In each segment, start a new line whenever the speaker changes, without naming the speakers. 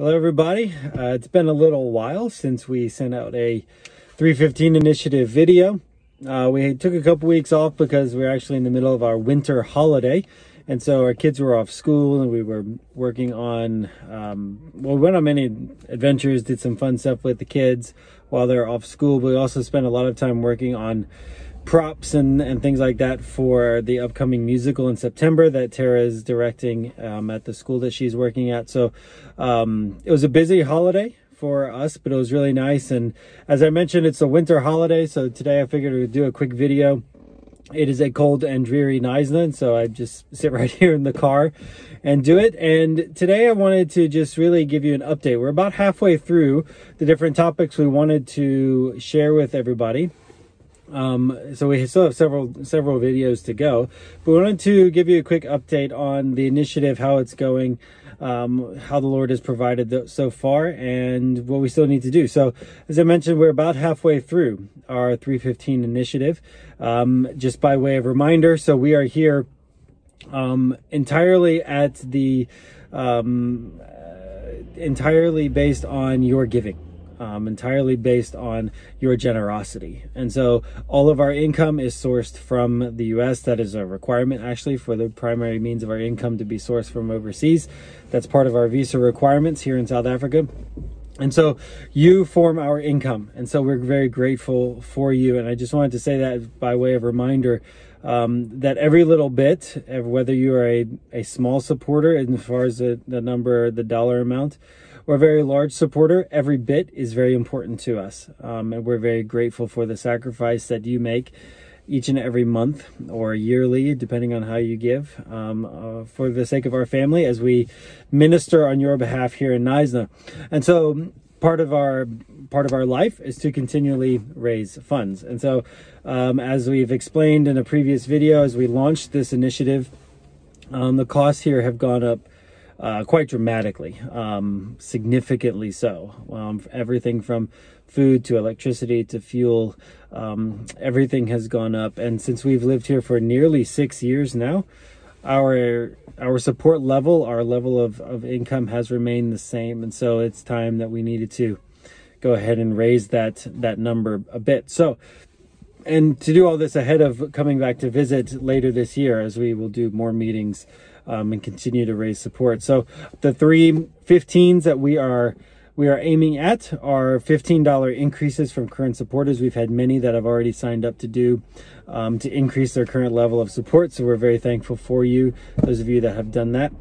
Hello, everybody. Uh, it's been a little while since we sent out a 315 initiative video. Uh, we took a couple weeks off because we are actually in the middle of our winter holiday. And so our kids were off school and we were working on, um, well, we went on many adventures, did some fun stuff with the kids while they're off school. But we also spent a lot of time working on props and, and things like that for the upcoming musical in September that Tara is directing um, at the school that she's working at. So um, it was a busy holiday for us, but it was really nice. And as I mentioned, it's a winter holiday. So today I figured we'd do a quick video. It is a cold and dreary Knysna, so I just sit right here in the car and do it. And today I wanted to just really give you an update. We're about halfway through the different topics we wanted to share with everybody. Um, so we still have several several videos to go, but we wanted to give you a quick update on the initiative, how it's going, um, how the Lord has provided so far, and what we still need to do. So, as I mentioned, we're about halfway through our 315 initiative. Um, just by way of reminder, so we are here um, entirely at the um, uh, entirely based on your giving um, entirely based on your generosity. And so all of our income is sourced from the US. That is a requirement actually for the primary means of our income to be sourced from overseas. That's part of our visa requirements here in South Africa. And so you form our income. And so we're very grateful for you. And I just wanted to say that by way of reminder um, that every little bit, whether you are a, a small supporter as far as the, the number, the dollar amount, we're a very large supporter. Every bit is very important to us. Um, and we're very grateful for the sacrifice that you make each and every month or yearly, depending on how you give, um, uh, for the sake of our family as we minister on your behalf here in Knysna. And so part of our part of our life is to continually raise funds. And so um, as we've explained in a previous video, as we launched this initiative, um, the costs here have gone up uh, quite dramatically, um, significantly so. Um, everything from food to electricity to fuel, um, everything has gone up. And since we've lived here for nearly six years now, our our support level, our level of, of income has remained the same. And so it's time that we needed to go ahead and raise that that number a bit. So and to do all this ahead of coming back to visit later this year as we will do more meetings um, and continue to raise support. So the three 15s that we are we are aiming at are $15 increases from current supporters. We've had many that have already signed up to do um, to increase their current level of support. So we're very thankful for you, those of you that have done that.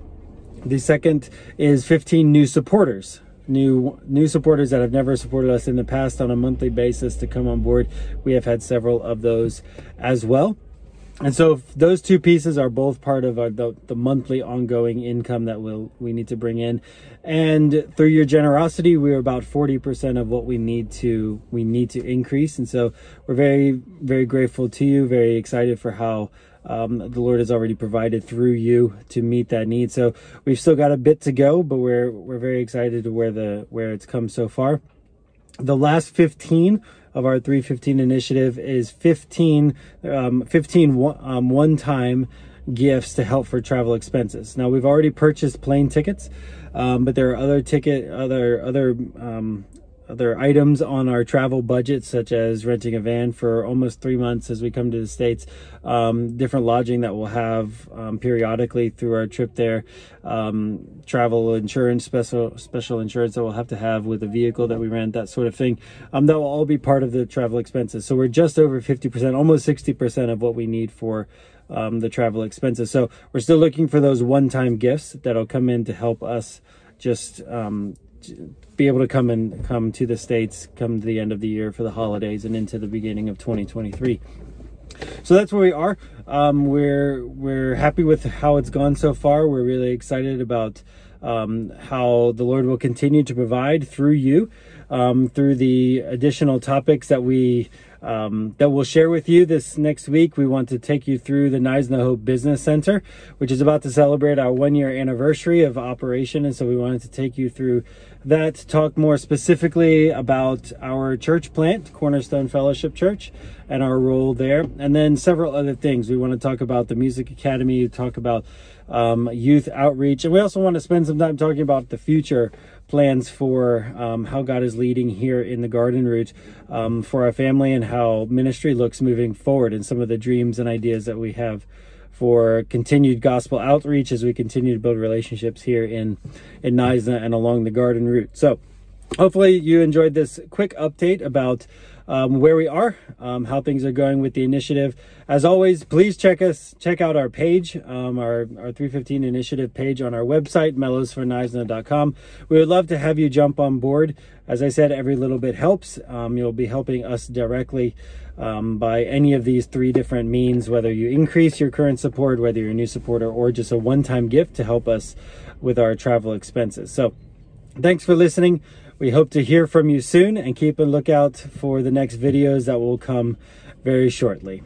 The second is 15 new supporters new new supporters that have never supported us in the past on a monthly basis to come on board. We have had several of those as well. And so those two pieces are both part of our, the, the monthly ongoing income that we'll, we need to bring in. And through your generosity, we're about 40% of what we need to, we need to increase. And so we're very, very grateful to you, very excited for how um, the Lord has already provided through you to meet that need. So we've still got a bit to go, but we're, we're very excited to where the, where it's come so far. The last 15 of our 315 initiative is 15, um, 15 um, one-time gifts to help for travel expenses. Now we've already purchased plane tickets, um, but there are other ticket, other other um, other items on our travel budget, such as renting a van for almost three months as we come to the States, um, different lodging that we'll have um, periodically through our trip there, um, travel insurance, special special insurance that we'll have to have with the vehicle that we rent, that sort of thing. Um, that will all be part of the travel expenses. So we're just over 50%, almost 60% of what we need for um, the travel expenses. So we're still looking for those one-time gifts that'll come in to help us just um, be able to come and come to the states come to the end of the year for the holidays and into the beginning of 2023 so that's where we are. Um, we're we're happy with how it's gone so far. We're really excited about um, how the lord will continue to provide through you um, through the additional topics that we um, that we'll share with you this next week. We want to take you through the Knysna Hope Business Center, which is about to celebrate our one year anniversary of operation. And so we wanted to take you through that, talk more specifically about our church plant, Cornerstone Fellowship Church, and our role there. And then several other things. We want to talk about the Music Academy, talk about um, youth outreach. And we also want to spend some time talking about the future plans for um, how God is leading here in the garden route um, for our family and how ministry looks moving forward and some of the dreams and ideas that we have for continued gospel outreach as we continue to build relationships here in in Knysna and along the garden route. So hopefully you enjoyed this quick update about um, where we are, um, how things are going with the initiative. As always, please check us, check out our page, um, our, our 315 initiative page on our website, mellos4knysna.com. We would love to have you jump on board. As I said, every little bit helps. Um, you'll be helping us directly um, by any of these three different means, whether you increase your current support, whether you're a new supporter, or just a one-time gift to help us with our travel expenses. So thanks for listening. We hope to hear from you soon and keep a lookout for the next videos that will come very shortly.